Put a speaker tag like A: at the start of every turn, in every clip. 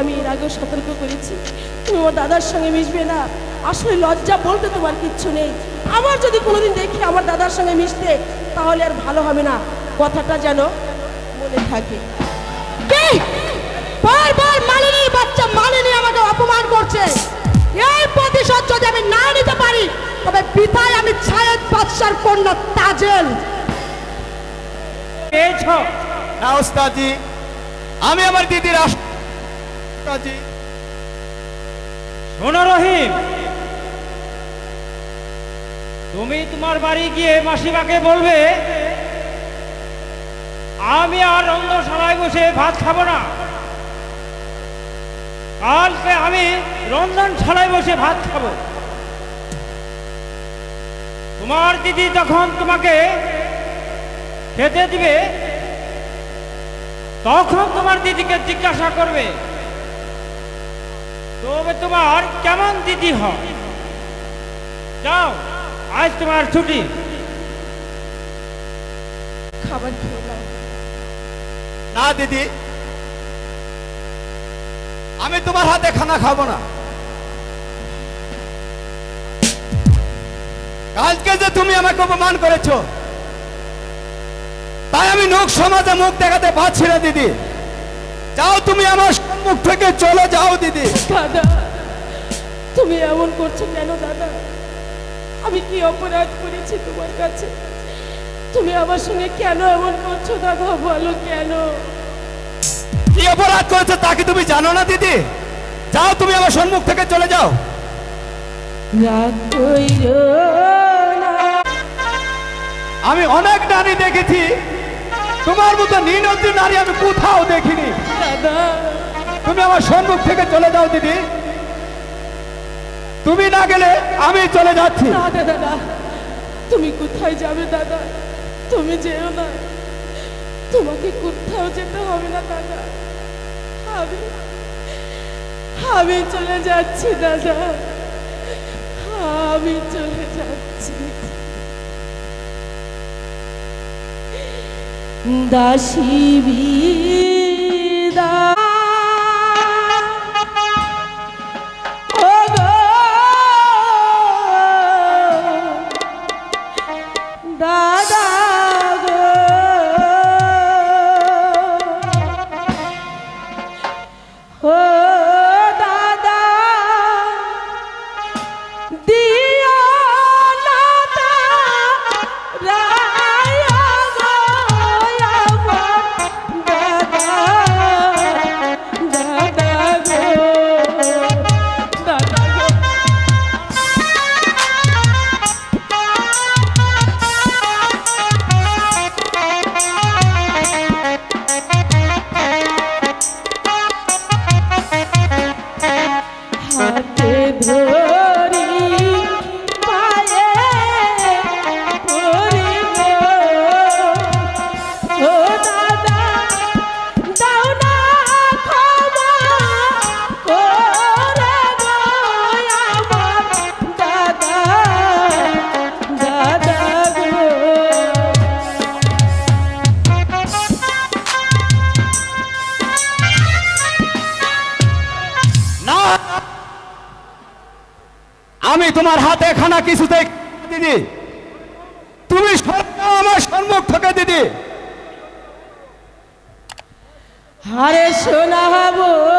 A: আমি এর আগেও সতর্ক করেছি। তুমি আমার দাদার সঙ্গে মিশবে না। আসলে লজ্জা বলতে তোমার কিচ্ছু নেই। আমার যদি কোনোদিন দেখি আমার দাদার সঙ্গে মিশতে তাহলে আর ভালো হবে না। কথাটা যেন মনে থাকে।
B: বারবার মালিনীর বাচ্চা মালিনী আমাকে অপমান করছে। এই প্রতিশোধ যদি আমি না নিতে পারি তবে পিতায় আমি ছায়েদ বাদশার কন্যা তাজেল।
C: পেয়েছ?
D: না ওস্তাদজি আমি আমার দিদির
C: শোনো রহিম। তুমি তোমার বাড়ি গিয়ে মাসিমাকে বলবে আমি আর রন্ধনশালায় বসে ভাত খাব না। কালকে আমি রন্ধনশালায় বসে ভাত খাব। তোমার দিদি তখন তোমাকে খেতে দিবে তখন তোমার দিদিকে জিজ্ঞাসা করবে তবে তোমার কেমন দিদি হয়? যাও আজ তোমার ছুটি।
A: খাবার
D: না দিদি আমি তোমার হাতে খানা খাব না। কালকে যে তুমি আমাকে অপমান করেছ তাই আমি লোক সমাজে মুখ দেখাতে পারছি না দিদি। যাও তুমি আমার সম্মুখ থেকে চলে যাও দিদি।
A: দাদা তুমি এমন করছ কেন দাদা? আমি কি অপরাধ করেছি তোমার কাছে? তুমি আমার সঙ্গে কেন এমন করছ দাদা? বলো কেন?
D: কি অপরাধ করেছ তা কি তুমি জানো না দিদি? যাও তুমি আমার সম্মুখ থেকে চলে যাও।
A: না।
D: আমি অনেক নারী দেখেছি তোমার মতো নীলন্ত্রী নারী আমি কোথাও দেখিনি। তুমি আমার সম্মুখ থেকে চলে যাও, দিদি। তুমি না গেলে আমি চলে যাচ্ছি।
A: দাদা তুমি কোথায় যাবে, দাদা? তুমি যেও না। তোমাকে কোথাও যেতে হবে না, দাদা। আমি আমি চলে যাচ্ছি, দাদা। আমি চলে যাচ্ছি।
D: 다시 비다
A: হারে সোনা ধুয়ারে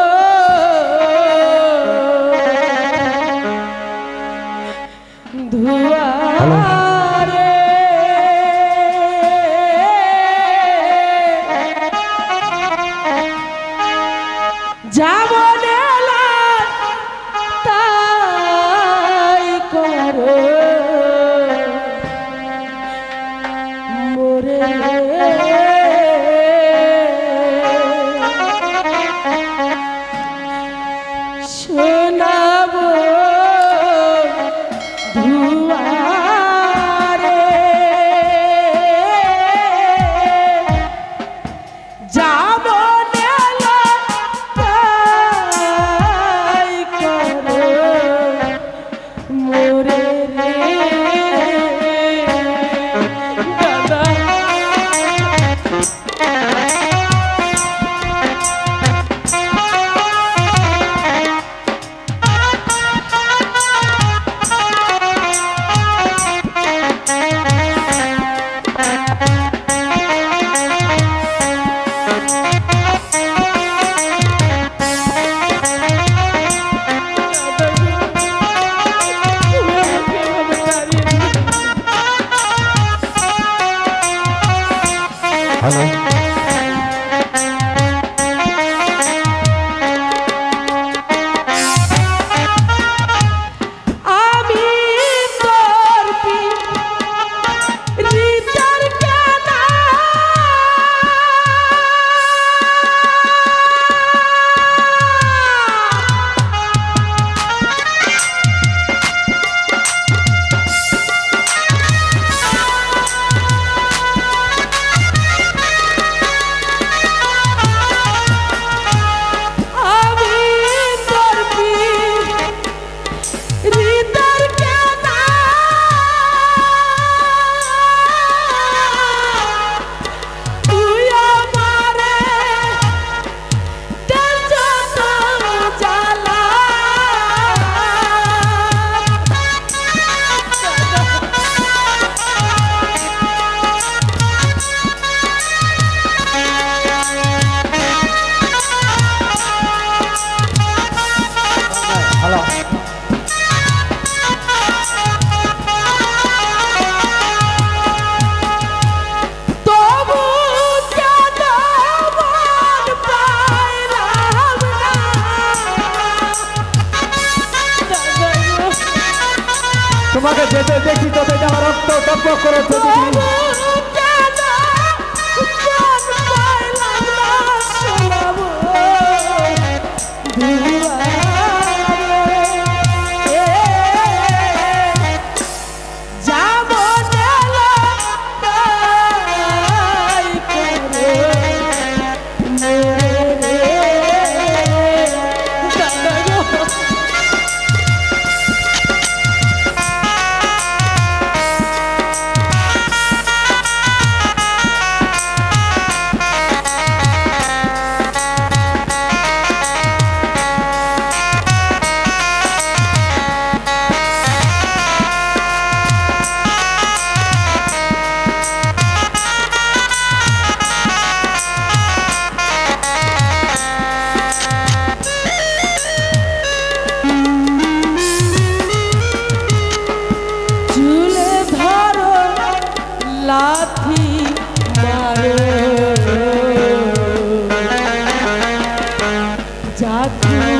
A: jatuh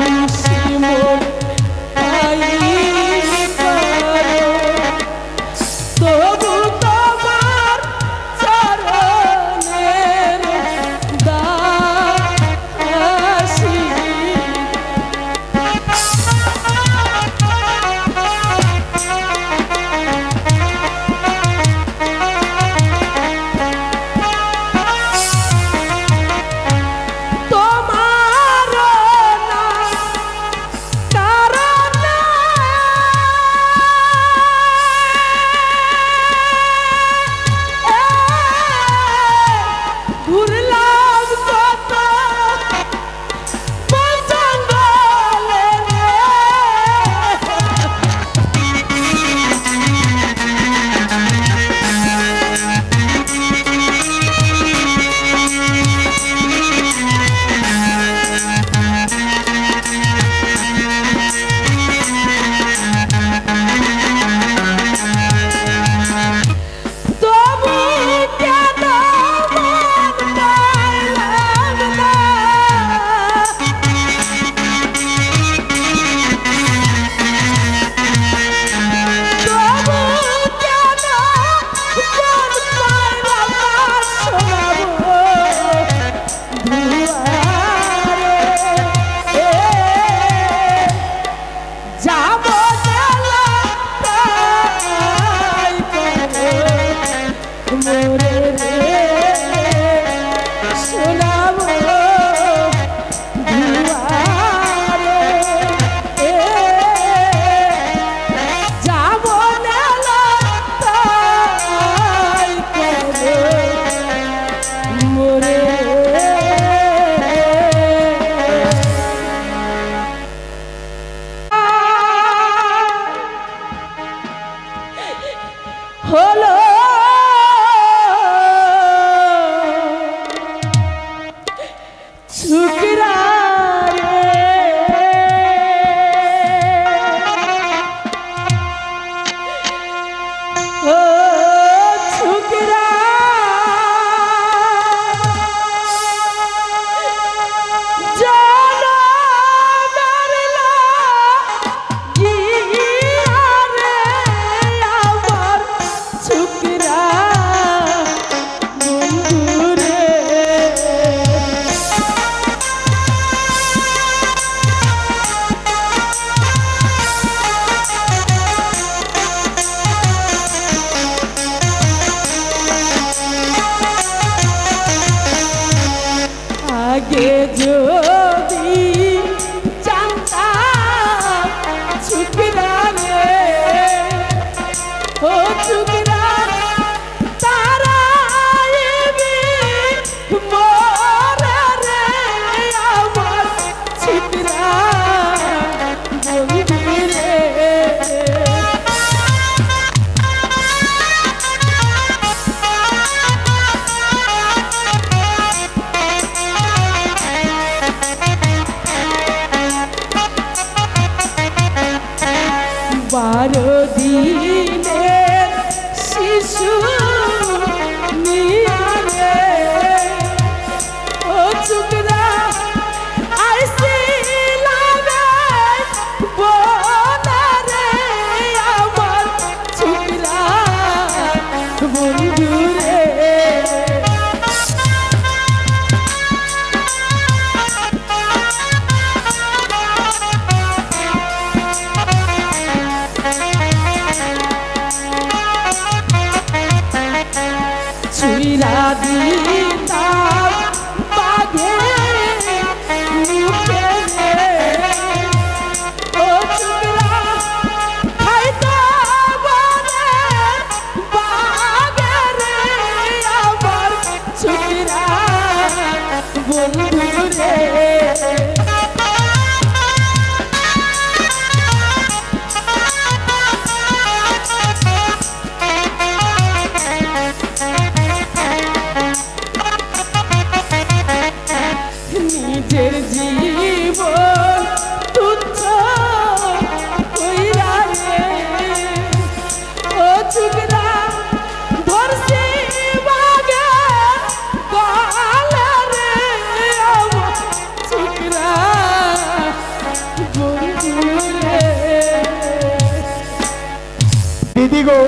A: দিদি গো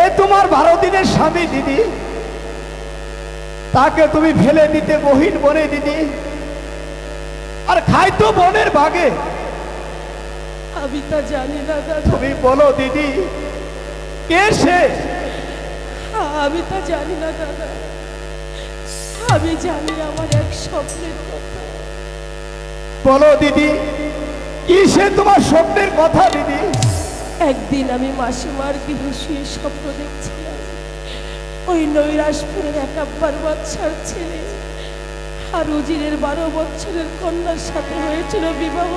D: এ তোমার বারো দিনের স্বামী দিদি। তাকে তুমি ফেলে দিতে বহিন বনে দিদি। আর খাইতো বনের বাগে।
A: আমি তা জানি না দাদা।
D: তুমি বলো দিদি কে সে?
A: আমি তা জানি না দাদা। আমি জানি আমার এক স্বপ্নের কথা।
D: বলো দিদি কি সে তোমার স্বপ্নের কথা দিদি?
A: একদিন আমি মাসিমার গৃহে শুয়ে স্বপ্ন দেখছিলাম। ওই নৈরাসপুরের এক আব্বার বাচ্চার ছেলে। আর উজিরের বারো বছরের কন্যার সাথে হয়েছিল বিবাহ।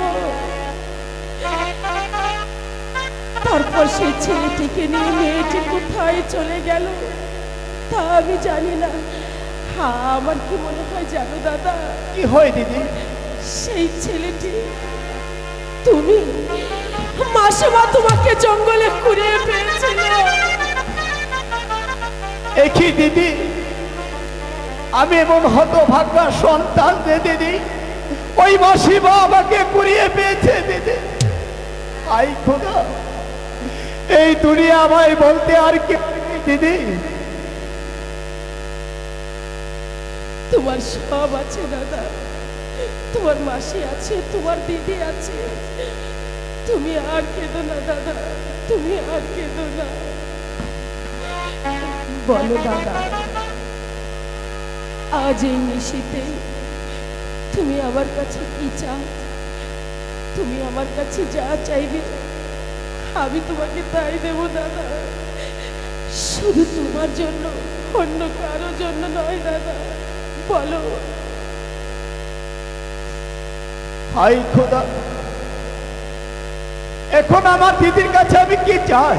A: তারপর সেই ছেলেটিকে নিয়ে মেয়েটি কোথায় চলে গেল তা আমি জানি না। হ্যাঁ আমার কি মনে হয় জানো দাদা?
D: কি হয় দিদি?
A: সেই ছেলেটি তুমি মাসিমা তোমাকে জঙ্গলে কুড়িয়ে পেয়েছিল।
D: একই দিদি আমি এমন হতভাগ্যা সন্তান যে দিদি ওই মাসিমা আমাকে কুড়িয়ে পেয়েছে দিদি। আই খোদা এই দুনিয়া আমায় বলতে আর কি দিদি?
A: তোমার সব আছে দাদা। তোমার মাসি আছে, তোমার দিদি আছে। তুমি আর কেঁদো না, দাদা, তুমি আর কেঁদো না। বলো, দাদা, আজ এই নিশিতে তুমি আমার কাছে কি চাও? তুমি আমার কাছে যা চাইবে, আমি তোমাকে তাই দেব, দাদা। শুধু তোমার জন্য, অন্য কারও জন্য নয়, দাদা। বলো
D: হাই খোদা। এখন আমার দিদির কাছে আমি কি চাই?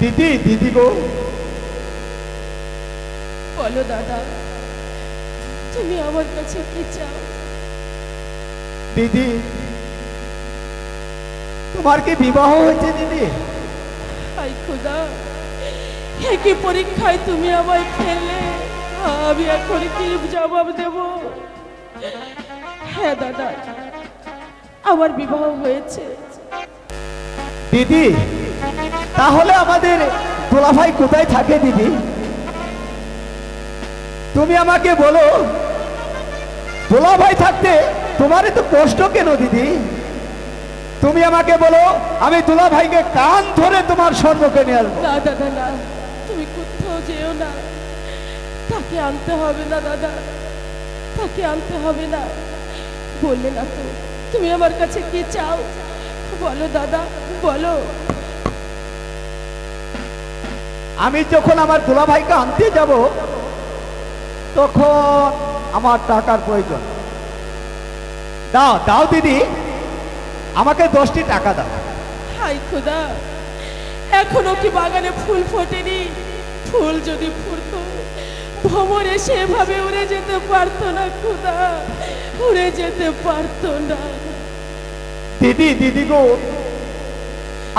D: দিদি দিদি গো।
A: বলো দাদা তুমি আমার কাছে কি চাও?
D: দিদি তোমার কি বিবাহ হয়েছে দিদি?
A: হাই খোদা একই পরীক্ষায় তুমি আমায় ফেললে আমি এখন কি জবাব দেব? হ্যাঁ দাদা। আমার বিবাহ হয়েছে।
D: দিদি তাহলে আমাদের দোলাভাই কোথায় থাকে দিদি? তুমি আমাকে বলো দোলাভাই থাকতে তোমার এত কষ্ট কেন দিদি? তুমি আমাকে বলো আমি দোলাভাইকে কান ধরে তোমার সম্মুখে নিয়ে আসব
A: না দাদা না। তুমি কোথাও যেও না। তাকে আনতে হবে না দাদা। তাকে আনতে হবে না। বললে না তো তুমি আমার কাছে কি চাও? বলো দাদা বলো।
D: আমি যখন আমার দুলাভাইকে আনতে যাব তখন আমার টাকার প্রয়োজন। দাও দাও দিদি আমাকে দশটি টাকা দাও।
A: হাই খোদা এখনও কি বাগানে ফুল ফোটেনি? ফুল যদি ফুটতো ভ্রমণে সেভাবে উড়ে যেতে পারতো না, খোদা। উড়ে যেতে পারতো না।
D: দিদি দিদি গো,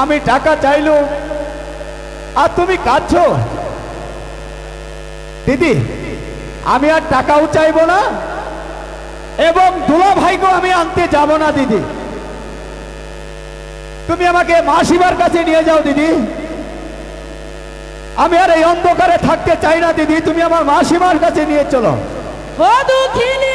D: আমি টাকা চাইলো আর তুমি কাঁদছো। দিদি, আমি আর টাকাও চাইব না এবং দুলা ভাইকেও আমি আনতে যাব না, দিদি। তুমি আমাকে মাসিমার কাছে নিয়ে যাও, দিদি। আমি আর এই অন্ধকারে থাকতে চাই না, দিদি। তুমি আমার মাসিমার কাছে নিয়ে চলো।
A: দুঃখিনী।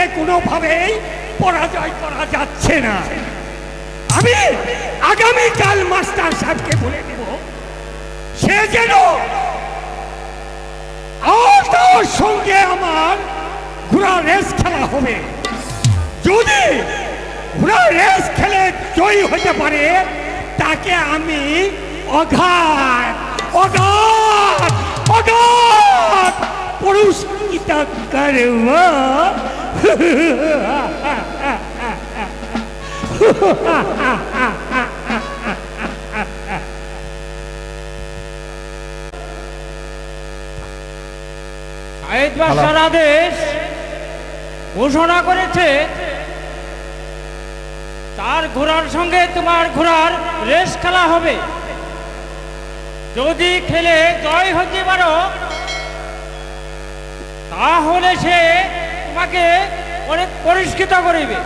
E: ছেলেটিকে কোনোভাবেই পরাজয় করা যাচ্ছে না। আমি আগামীকাল মাস্টার সাহেবকে বলে দেব, সে যেন সঙ্গে আমার ঘোড়া রেস খেলা হবে। যদি ঘোড়া রেস খেলে জয়ী হতে পারে, তাকে আমি অঘাত অঘাত অঘাত পুরস্কৃত করব।
C: বাদশার ঘোষণা করেছে, তার ঘোড়ার সঙ্গে তোমার ঘোড়ার রেস খেলা হবে। যদি খেলে জয় হতে পারো, তাহলে সে তোমাকে অনেক পরিষ্কৃত করিবে।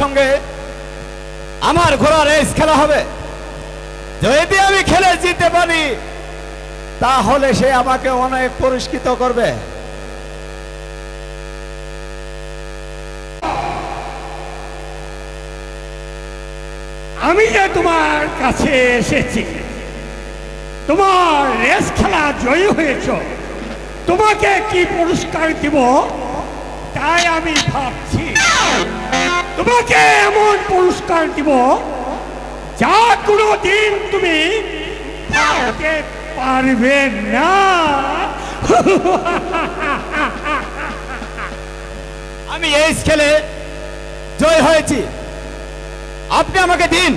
D: সঙ্গে আমার ঘোড়া রেস খেলা হবে। যদি আমি খেলে জিততে পারি তাহলে সে আমাকে অনেক পুরস্কৃত করবে।
E: আমি যে তোমার কাছে এসেছি তোমার রেস খেলা জয়ী হয়েছ। তোমাকে কি পুরস্কার দিব? তাই আমি ভাবছি, তোমাকে এমন পুরস্কার দিব, যা কোনো দিন তুমি ভাবতে পারবে না।
D: আমি এই খেলে জয় হয়েছি। আপনি আমাকে দিন।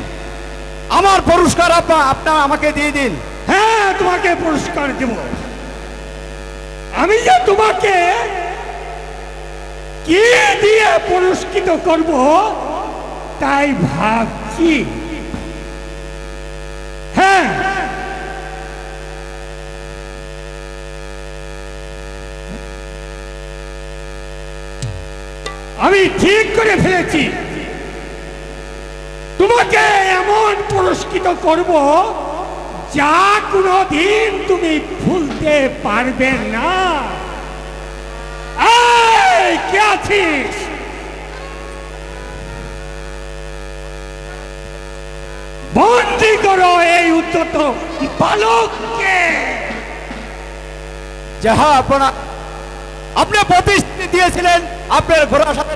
D: আমার পুরস্কার আপনার আপনার আমাকে দিয়ে দিন।
E: হ্যাঁ তোমাকে পুরস্কার দেব। আমি যে তোমাকে কি দিয়ে পুরস্কৃত করব তাই ভাবছি। হ্যাঁ। আমি ঠিক করে ফেলেছি। তোমাকে এমন পুরস্কৃত করব যা কোনো দিন তুমি ভুলতে পারবে না। কে আছিস? বন্দি করো এই উদ্যত বালককে।
D: যাহা আপনার আপনি প্রতিশ্রুতি দিয়েছিলেন, আপনার ঘোড়ার সাথে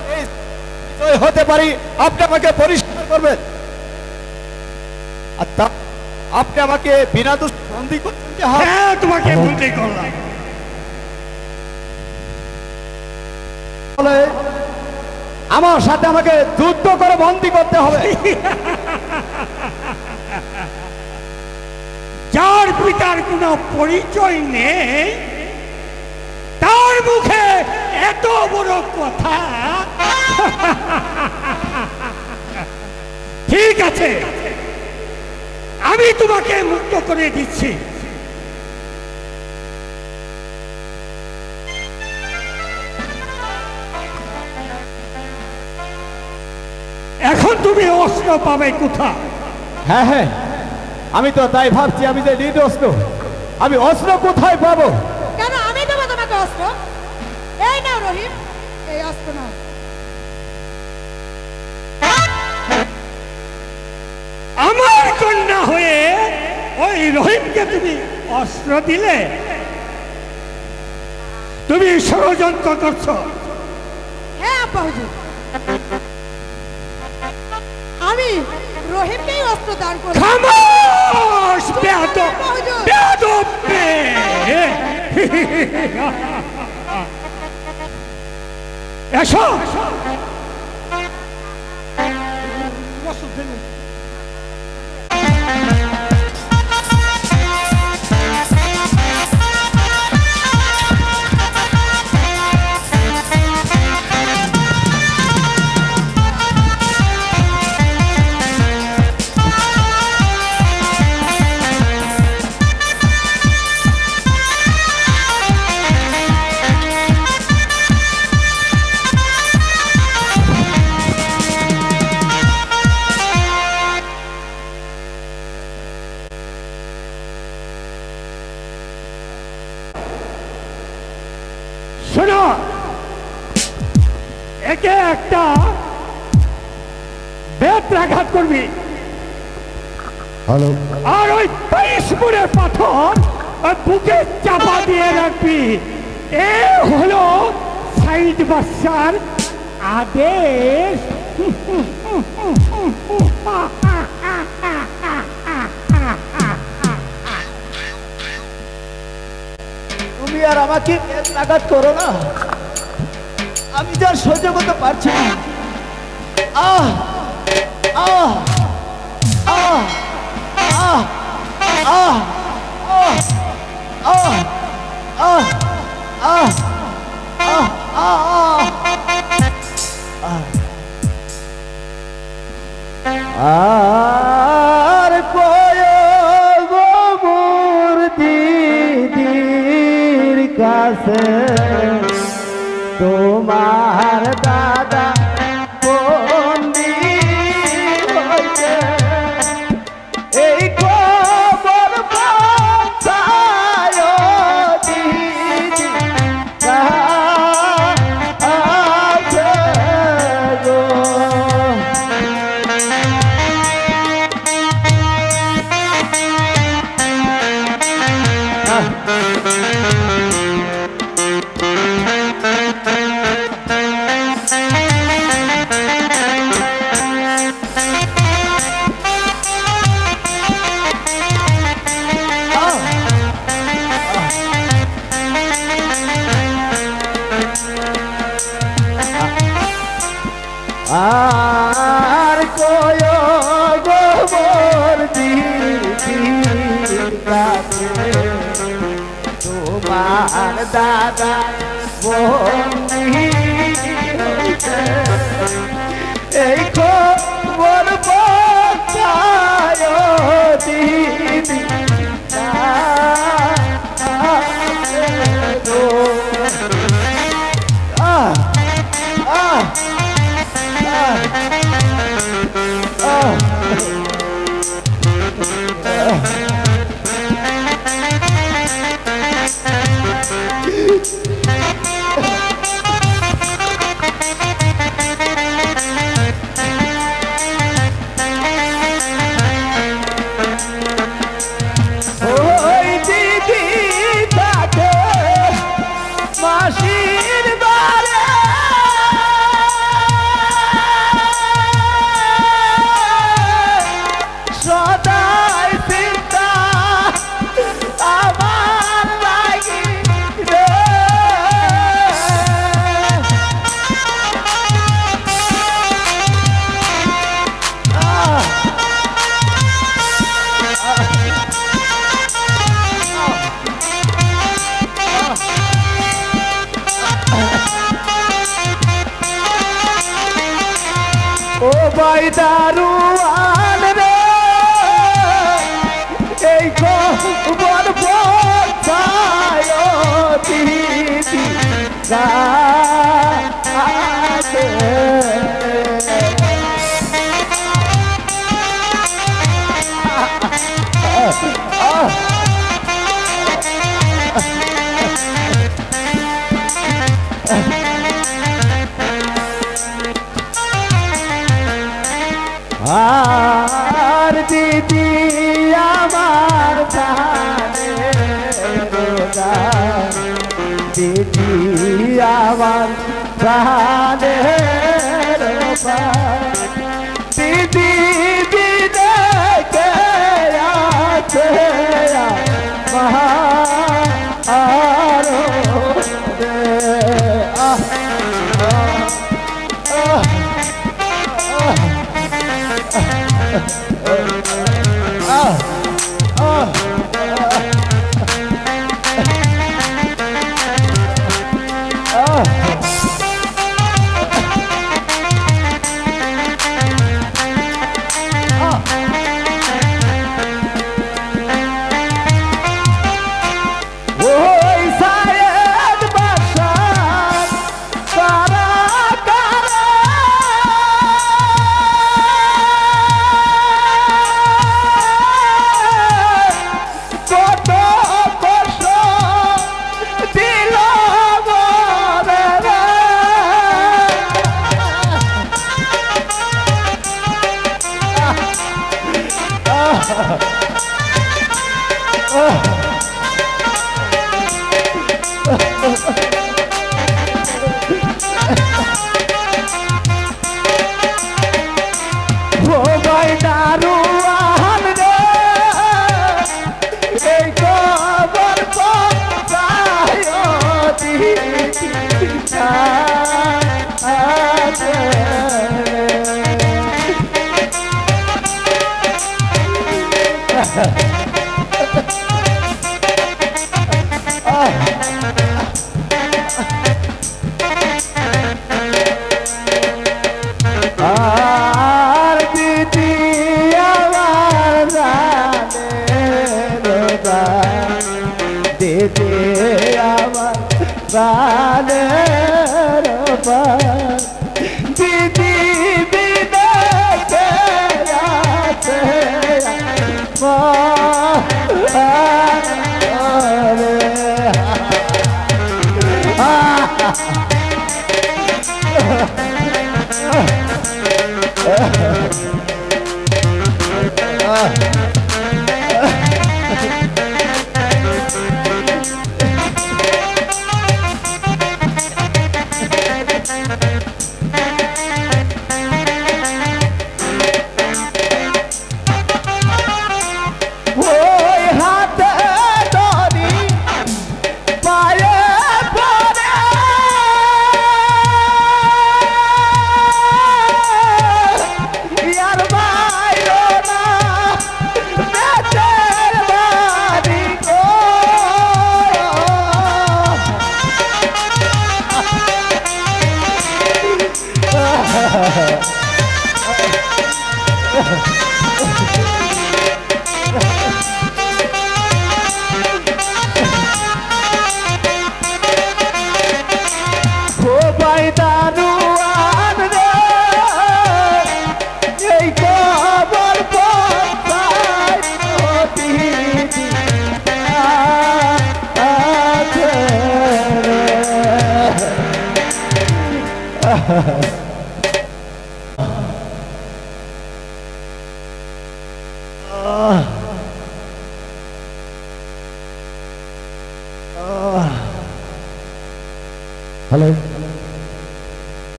D: হতে পারি, আপনি আমাকে পরিষ্কার করবেন। আর আপনি আমাকে বিনা দোষ বন্দি করছেন যে হ্যাঁ
E: তোমাকে বন্দি করলাম।
D: বলে আমার সাথে আমাকে যুদ্ধ করে বন্দি করতে হবে।
E: যার পিতার কোনো পরিচয় নেই তার মুখে এত বড় কথা। ঠিক আছে। আমি তোমাকে মুক্ত করে দিচ্ছি। এখন তুমি অস্ত্র পাবে কোথা
D: হ্যাঁ হ্যাঁ। আমি তো তাই ভাবছি, আমি যে নির্দস্ত আমি অস্ত্র কোথায় পাবো?
B: অস্ত্র
E: দিলে তুমি ষড়যন্ত্র করছ।
B: হ্যাঁ আমি রহিমকেই অস্ত্র দান করব
E: খামোশ বেয়াদব বেয়াদব মেয়ে। এসো। মুড়ের পাথর বুকে চাপা দিয়ে রাখবি। এ হলো সাইদ বাচ্চার আদেশ।
D: তুমি আর আমাকে আঘাত করো না। আমি যার সহ্য করতে পারছি না। আহ আহ আহ। oh ah, ah, ah. ah. ah. আর কয় তোমার দাদা বন্ধি এই খবর দিদি। Oh সবাই দারুয়ান রে। এই খবর বলতি Uh... দিদি আমার দিদি আমার প্রাণের